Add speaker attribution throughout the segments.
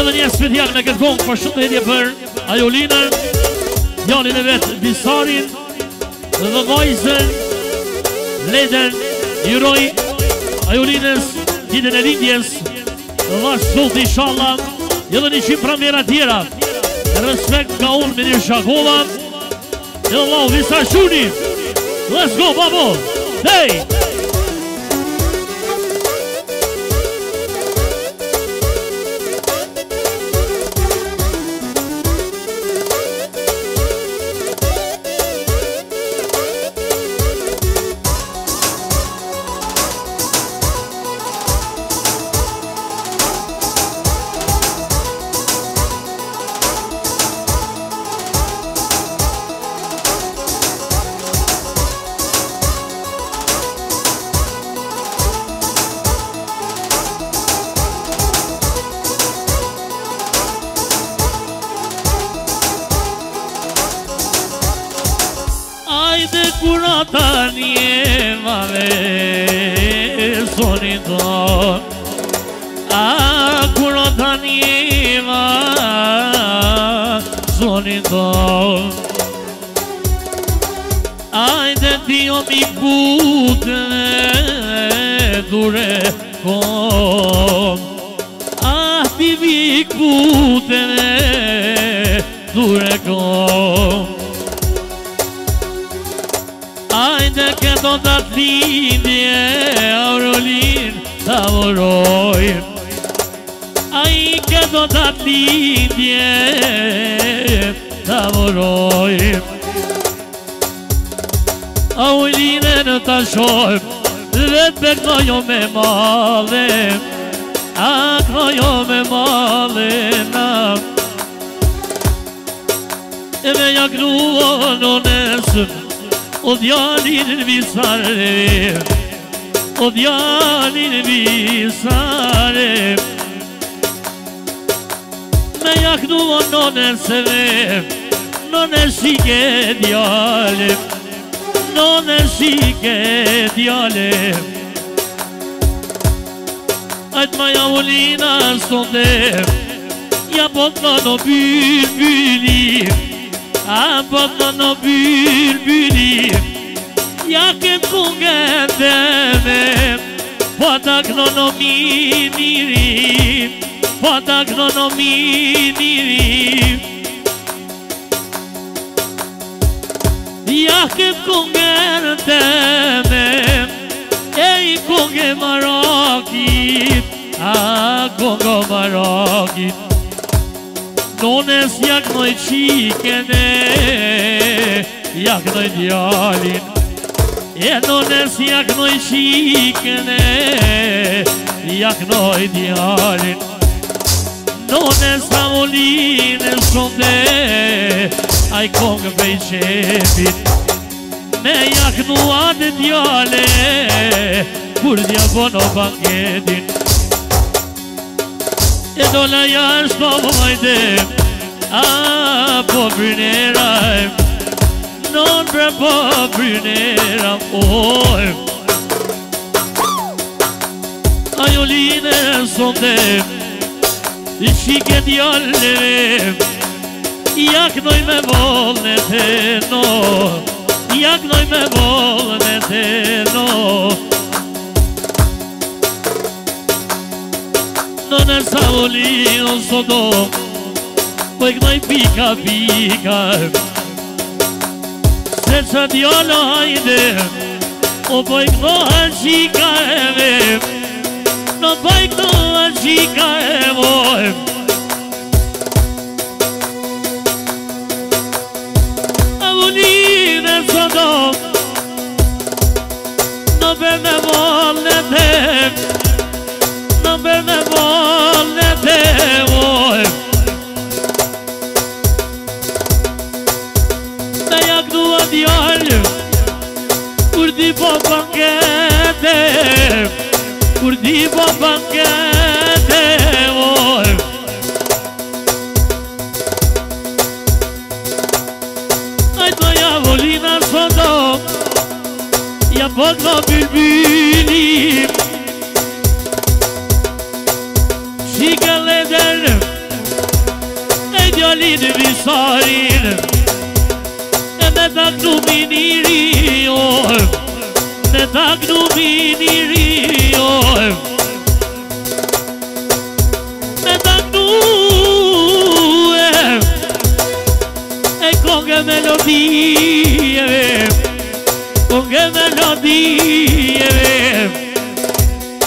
Speaker 1: edhe një special me këtë gongë për po shumë të hedje për Ajolinën, njënin e vetë Bisarin, dhe dhe vajzën, leden, juroj, Ajolinës, gjitën e lindjes, dhe dhe shtullë të ishalla, edhe një qimë pramera tjera, e respekt ka unë me një shakova, edhe lau visa shuni, let's go, babo, hej! Hej! kura ta një mave Sonin do A kura ta një mave Sonin do Ajde ti o mi putë dhe dure kom Ah ti mi putë dhe dure kom ke do të të lidhje Aurolin të voroj A i ke do të të lidhje Të voroj e në të shojm Dhe të për të jo me malem A të jo me malem Me jak duon o nesëm Odhjalin visalë, Odhjalin visalë, Me jakë duon nonën seve, Nonën shiket jale, Nonën shiket jale, Ajtë ma ja u linë Ja botë do pyllë pyllë A po të në birbiri Ja kem punge me Po në miri Po në miri Ja kem punge me E i punge marokit A kongo marokit unës jak noj qikene Jak noj djallin E nënes jak noj qikene Jak noj djallin Nënes ta volin e shonde A i kongë vej qepit Me jak nuan e djale Kur dja bono banketin E dola jashtë po vajtem A po për një rajmë Nën brem po për një rajmë A joli në sotëm Jak nëj me volën e tenë Jak nëj me volën e tenë Nën e sa voli në Poj gdoj pika pika Se që t'jo në hajde O poj gdoj në e me No poj gdoj në qika e moj A mu një dhe së do Në për në volë në Kur ti po pangete A i të ja volinat sotop Ja po të përpunim Shikën leden E gjallin visarin E me takë të minirin Në du pini rri, oj Në taknu, oj E kohën e melodie, oj Kohën e melodie, oj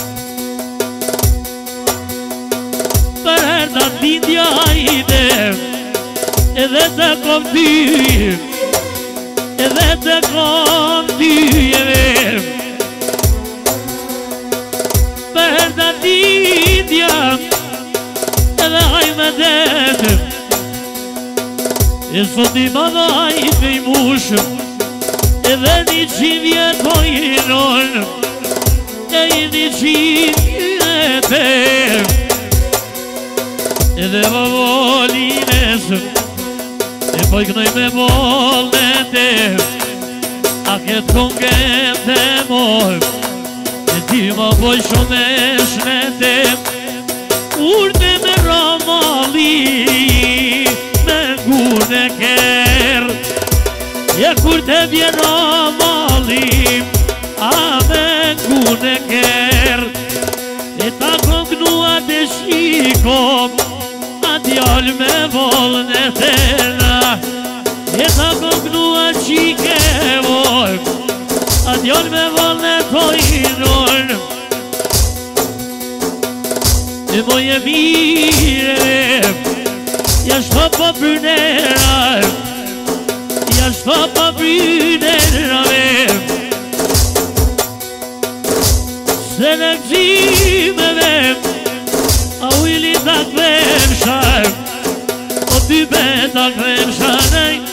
Speaker 1: Për herë da tindja i te Edhe dhe të kohën ti, oj E dhe të kohën ti, E sëti madhaj pëj mushë Edhe një qivje po i E një qivje pe Edhe vë volin e sëmë E po i kënoj me volë në te A këtë konë këtë e morë E ti më po shumë e shmetë vjero valim A me ngu në ker E ta kognua të shikom A t'jall me vol në thena E ta kognua qike vol A t'jall me vol në tojnon E moje mire Ja shto po për po nera Sa pa brine në rame Se në gjime vem A u të kvem shar O ty be të kvem shar nëjë